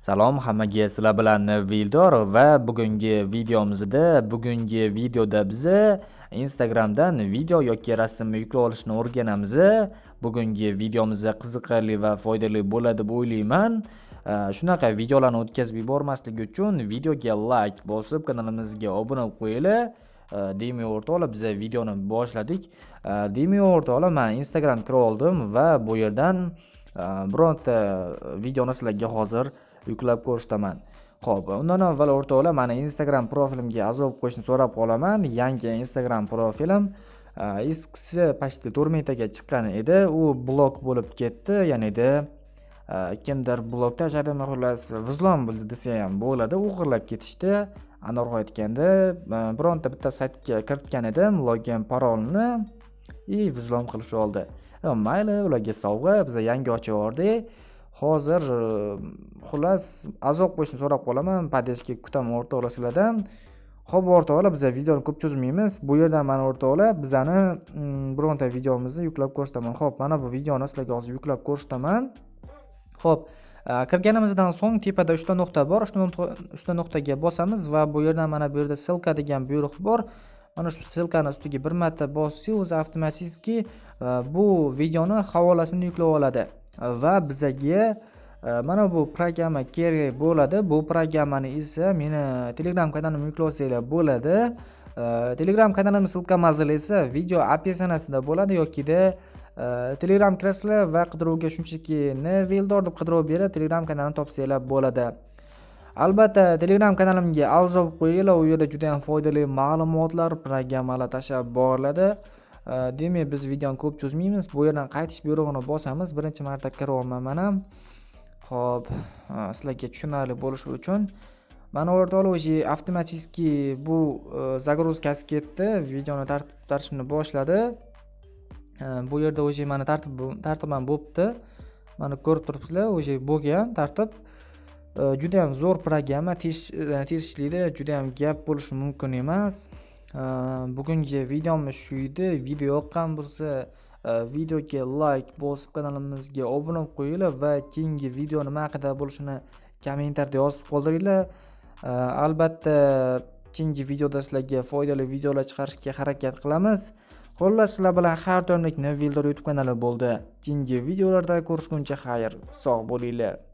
Salom hammaga sizlar bilan Vildor va bugungi videomizda bugungi videoda biz Instagramdan video yoki rasmni yuklab olishni o'rganamiz. Bugungi videomiz qiziqarli va foydali bo'ladi deb o'ylayman. Shunaqa videolarni o'tkazib yubormaslik uchun videoga like bosib kanalimizga obuna qo'yinglar. Demi O'rtoqla biz videoni boshladik. Demi O'rtoqla men Instagram kira oldim va bu yerdan bironta videoni sizlarga hozir yuklab ko'rsataman ho'p undan avval o'rtoqlar mani instagram profilimga a'zo bo'lib qo'yishni so'rab qolaman. Yangi instagram profilim e, eskisi почти to'rt mingtaga chiqqan edi. U blok bo'lib ketdi ya'nida e, kimdir blok tashladimi xullas vizlon bo'ldi desa ham bo'ladi. O'g'irlab ketishdi. Aniqroq aytganda e, bironta bitta saytga kiritgan edim login parolni и vizlon qilishib oldi. Mayli ularga sovg'a biz yangi ochib yubordik hozir e, xullas azob qo'yishni so'rab qolaman. Поддержка kutaman o'rtoqlar sizlardan ho'p o'rtoqlar biz videoni ko'p cho'zmaymiz bu yerdan mana o'rtoqlar bizani mm, bironta videomizni yuklab ko'rsataman. Ho'p mana bu videoni sizlarga hozir yuklab ko'rsataman. Ho'p e, kirganimizdan so'ng tepada uchta nuqta bor. Uchta nuqtaga bosamiz va bu yerdan mana bu yerda ссылка degan buyruq bor. Mana shu ссылкani ustiga bir marta bossangiz o'zi avtomatik e, bu videoni havolasini yuklab oladi. Va bizaga e, mana bu programma kerak bo'ladi. Bu programmani esa meni telegram kanalimga yuklab olsanglar bo'ladi. E, telegram kanalim ссылка esa video описаниясida bo'ladi yokida e, telegram kirasizlar va qidiruvga shunchaki nevildor deb qidiruv berib telegram kanalini topsanglar bo'ladi. Albatta telegram kanalimga a'zo bo'lib qo'yinglar. U yerda juda yam foydali ma'lumotlar programmalar tashlab boriladi. Demak biz videoni ko'p cho'zmaymiz bu yerdan qaytish buyrug'ini bosamiz birinchi marta kiryapman ham. ho'p sizlarga tushunarli bo'lishi uchun mana o'rtoqlar уже автоматически bu загрузкasi ketdi videoni tartib tartibni boshladi bu yerda уже mana tartib tartib ham bo'libdi mana ko'rib turibsizlar уже bo'lgan tartib juda yam zo'r programma tez ishlaydi juda yam gap bo'lishi mumkin emas bugungi videomiz shu edi video yoqqan bo'lsa videoga like bosib kanalimizga obuna bo'lib qo'yinglar va keyingi video nima haqida bo'lishini kommentariyada yozib qoldiringlar albatta keyingi videoda sizlarga foydali videolar chiqarishga harakat qilamiz. Xullas sizlar bilan har doimlik vildur youtube kanali bo'ldi. Keyingi videolarda ko'rishguncha xayr sog' bo'linglar.